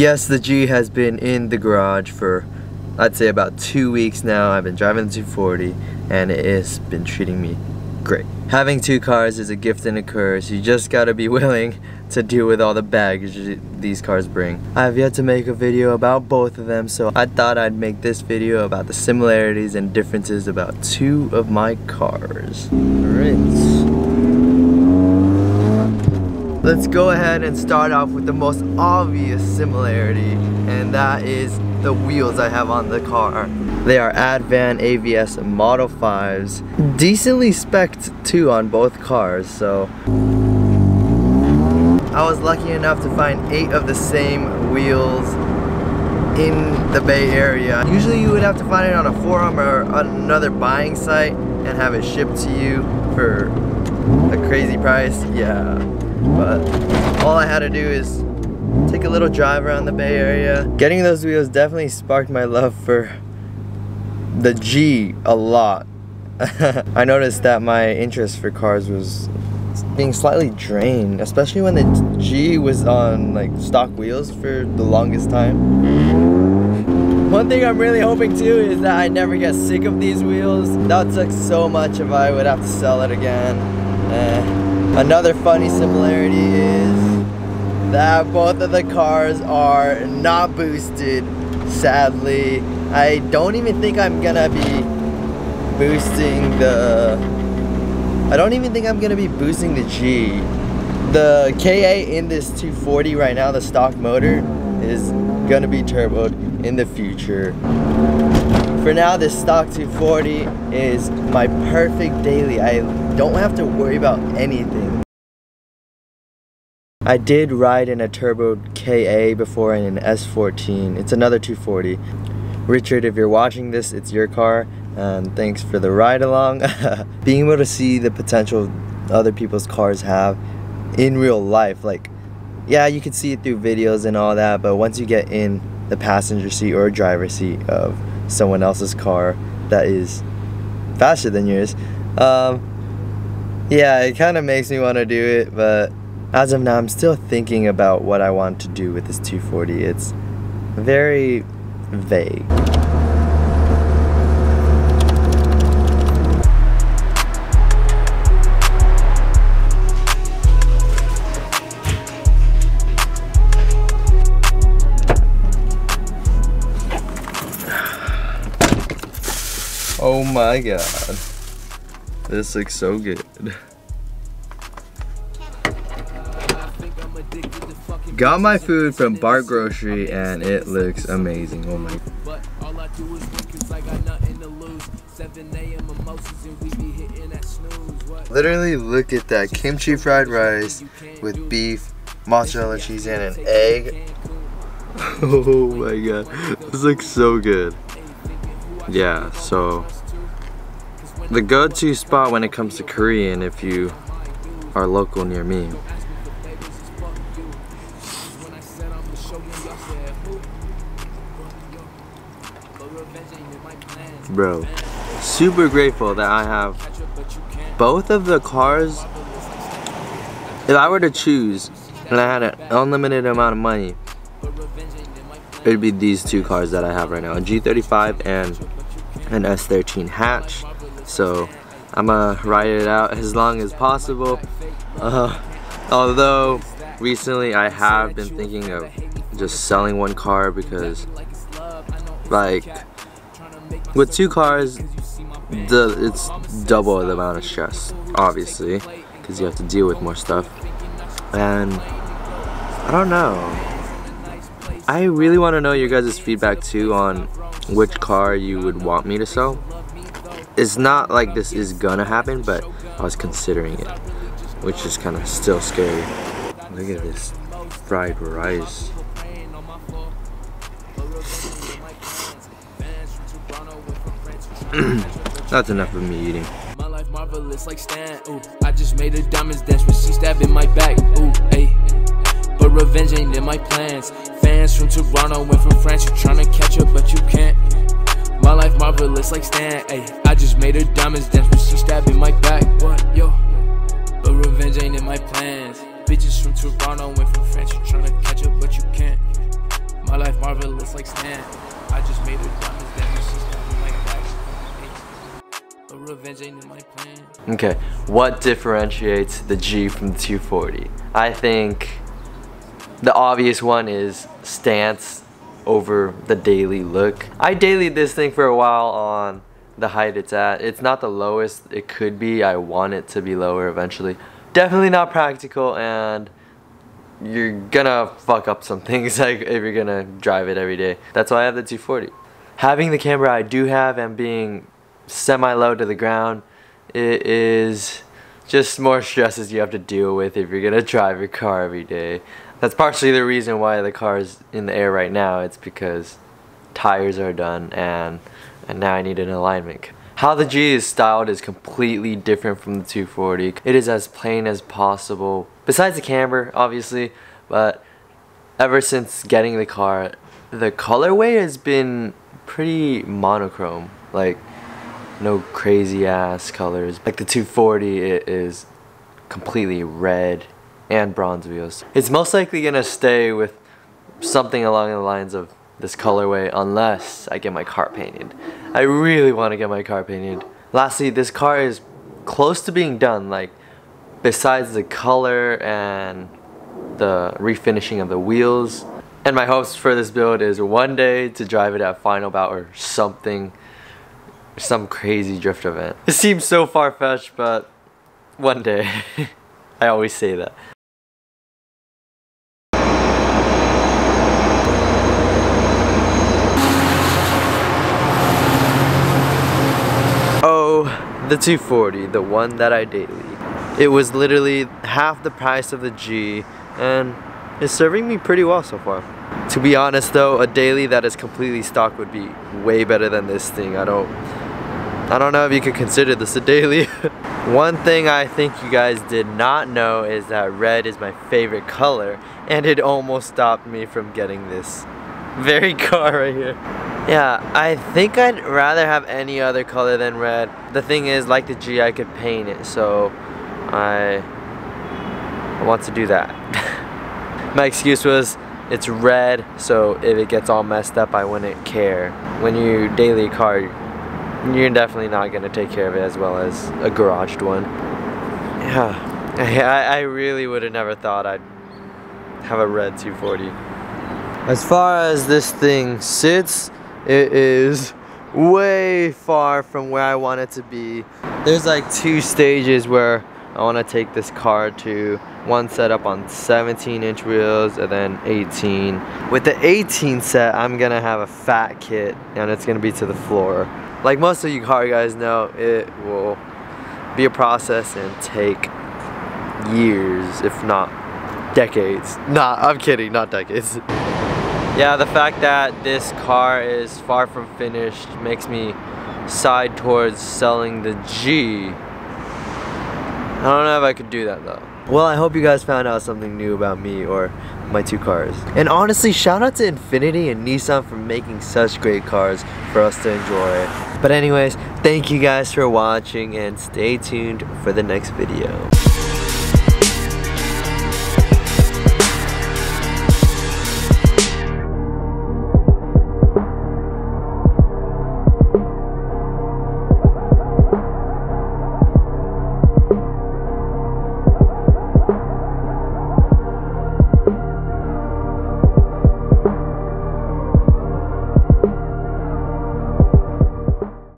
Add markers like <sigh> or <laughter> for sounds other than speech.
Yes, the G has been in the garage for I'd say about two weeks now. I've been driving the 240 and it has been treating me great. Having two cars is a gift and a curse. You just gotta be <laughs> willing to deal with all the baggage these cars bring. I have yet to make a video about both of them, so I thought I'd make this video about the similarities and differences about two of my cars. Rinse. Let's go ahead and start off with the most obvious similarity, and that is the wheels I have on the car. They are Advan AVS Model 5s. Decently spec'd too on both cars, so. I was lucky enough to find eight of the same wheels in the Bay Area. Usually you would have to find it on a forum or another buying site and have it shipped to you for a crazy price. Yeah, but all I had to do is take a little drive around the Bay Area. Getting those wheels definitely sparked my love for the G a lot. <laughs> I noticed that my interest for cars was being slightly drained, especially when the G was on like stock wheels for the longest time. One thing I'm really hoping too is that I never get sick of these wheels. That would suck so much if I would have to sell it again. Eh. Another funny similarity is that both of the cars are not boosted, sadly. I don't even think I'm gonna be boosting the... I don't even think I'm gonna be boosting the G. The KA in this 240 right now, the stock motor, is gonna be turboed in the future. For now, this stock 240 is my perfect daily. I don't have to worry about anything. I did ride in a turbo KA before in an S14. It's another 240. Richard, if you're watching this, it's your car, and thanks for the ride along. <laughs> Being able to see the potential other people's cars have in real life, like, yeah, you can see it through videos and all that, but once you get in the passenger seat or driver's seat of someone else's car that is faster than yours, um, yeah, it kind of makes me want to do it, but as of now, I'm still thinking about what I want to do with this 240. It's very vague. My god. This looks so good. Got my food from Bart Grocery and it looks amazing. Oh my. God. Literally look at that kimchi fried rice with beef, mozzarella cheese and an egg. <laughs> Oh my god. This looks so good. Yeah, so the go-to spot when it comes to Korean if you are local near me Bro, super grateful that I have both of the cars. If I were to choose and I had an unlimited amount of money, it'd be these two cars that I have right now, a G35 and an S13 hatch. So I'm gonna ride it out as long as possible. Uh, although recently I have been thinking of just selling one car because like with two cars the it's double the amount of stress obviously because you have to deal with more stuff. And I don't know. I really want to know your guys' feedback too on which car you would want me to sell it's not like this is gonna happen but I was considering it which is kind of still scary look at this fried rice <clears throat> That's enough of me eating. My life marvelous like Stan. Ooh, I just made a diamonds dance when she stabbed in my back. Ooh, hey. But revenge ain't in my plans. Fans from Toronto went from France. You trying to catch up, but you can't. My life marvelous like Stan, ayy. I just made her diamonds dance when she stabbing my back. What, yo? But revenge ain't in my plans. Bitches from Toronto went from France. You tryna catch up, but you can't. My life marvelous like Stan. I just made her diamonds dance when she stabbing my back. But revenge ain't in my plans. Okay, what differentiates the G from the 240? I think the obvious one is stance over the daily look. I dailied this thing for a while on the height it's at. It's not the lowest it could be. I want it to be lower eventually. Definitely not practical and you're gonna fuck up some <laughs> things like if you're gonna drive it every day. That's why I have the 240. Having the camber I do have and being semi-low to the ground, it is just more stresses you have to deal with if you're gonna <laughs> drive your car every day. That's partially the reason why the car is in the air right now. It's because tires are done and and now I need an alignment. How the G is styled is completely different from the 240. It is as plain as possible, besides the camber, obviously, but ever since getting the car, the colorway has been pretty monochrome. Like, no crazy ass colors. Like the 240 it is completely red and bronze wheels. It's most likely gonna stay with something along the lines of this colorway unless I get my car painted. I really want to get my car painted. Lastly, this car is close to being done. Like, besides the color and the refinishing of the wheels. And my hopes for this build is one day to drive it at Final Bout or something. Some crazy drift event. It seems so far-fetched, but one day. <laughs> I always say that. The 240, the one that I daily. It was literally half the price of the G and it's serving me pretty well so far. To be honest though, a daily that is completely stock would be way better than this thing. I don't I don't know if you could consider this a daily. <laughs> One thing I think you guys did not know is that red is my favorite color and it almost stopped me from getting this very <laughs> car right here. Yeah, I think I'd rather have any other color than red. The thing is, like the G, I could paint it, so I, want to do that. <laughs> My excuse was, it's red, so if it gets all messed up, I wouldn't care. When you daily car, you're definitely not going to take care of it as well as a garaged one. Yeah, <laughs> I, I really would have never thought I'd have a red 240. As far as this thing sits, it is way far from where I want it to be. There's like two stages where I want to take this car to. One set up on 17 inch wheels and then 18. With the 18 set, I'm going to have a fat kit and it's going to be to the floor. Like most of you car guys know, it will be a process and take years, if not decades. Nah, I'm kidding, not decades. Yeah, the fact that this car is far from finished makes me side towards selling the G. I don't know if I could do that though. Well, I hope you guys found out something new about me or my two cars. And honestly, shout out to Infiniti and Nissan for making such great cars for us to enjoy. But anyways, thank you guys for watching and stay tuned for the next video.